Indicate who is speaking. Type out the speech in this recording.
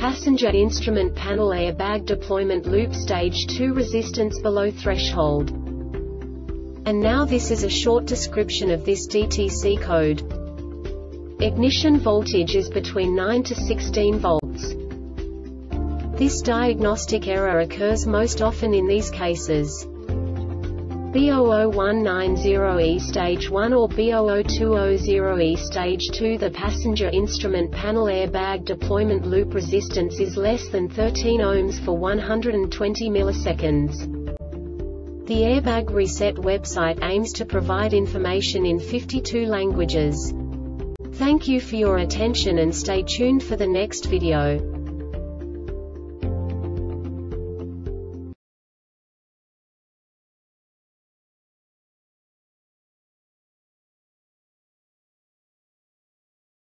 Speaker 1: Passenger instrument panel airbag deployment loop stage 2 resistance below threshold. And now this is a short description of this DTC code. Ignition voltage is between 9 to 16 volts. This diagnostic error occurs most often in these cases. B00190E stage 1 or B00200E stage 2 The passenger instrument panel airbag deployment loop resistance is less than 13 ohms for 120 milliseconds. The Airbag Reset website aims to provide information in 52 languages. Thank you for your attention and stay tuned for the next video.